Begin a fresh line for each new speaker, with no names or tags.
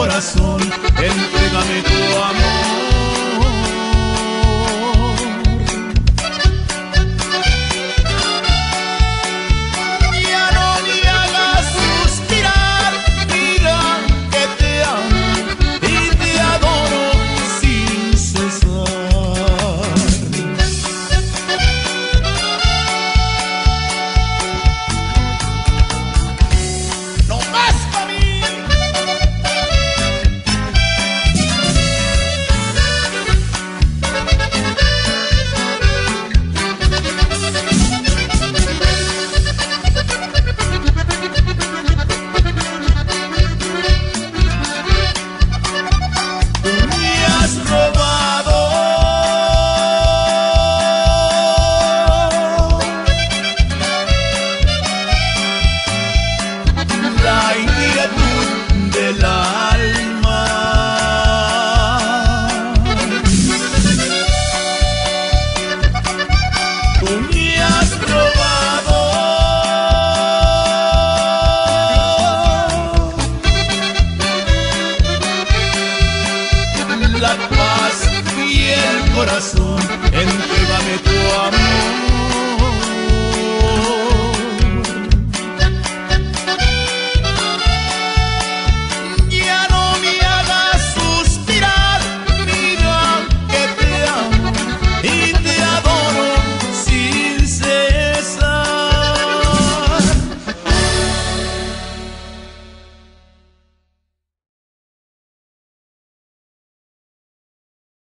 corazón, entrégame tu amor.